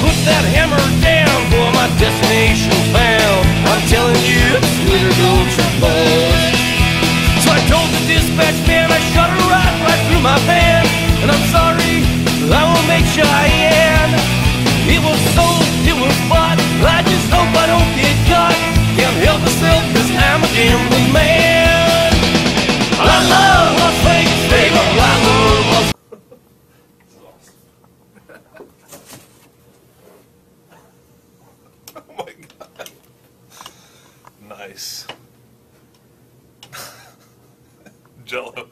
Put that hammer down, boy, my destination's found. I'm telling you, it's Twitter Gold Triple. Ice. Jello.